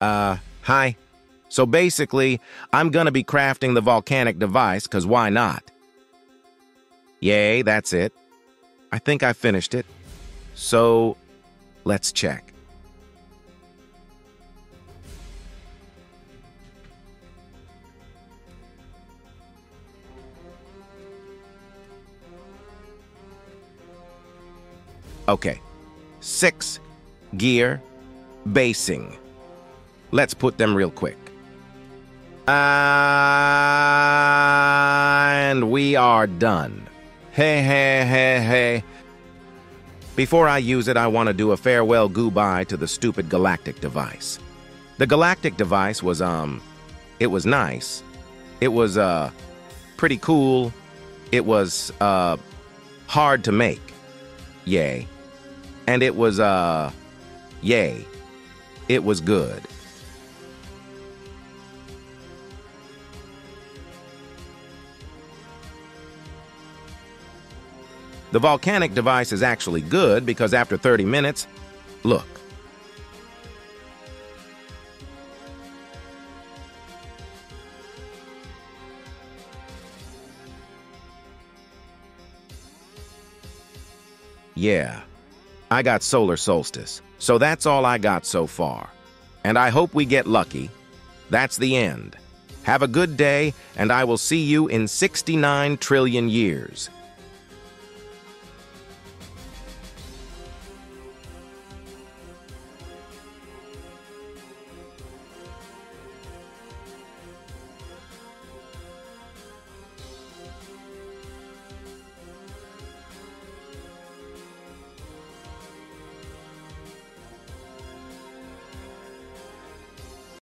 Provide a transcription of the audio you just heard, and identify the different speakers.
Speaker 1: Uh, hi. So basically, I'm gonna be crafting the volcanic device, because why not? Yay, that's it. I think I finished it. So, let's check. Okay. Six. Gear. Basing. Let's put them real quick. And we are done. Hey, hey, hey, hey. Before I use it, I want to do a farewell goodbye to the stupid galactic device. The galactic device was, um, it was nice. It was, uh, pretty cool. It was, uh, hard to make. Yay. And it was, uh, yay. It was good. The volcanic device is actually good because after 30 minutes, look. Yeah, I got solar solstice, so that's all I got so far. And I hope we get lucky. That's the end. Have a good day, and I will see you in 69 trillion years.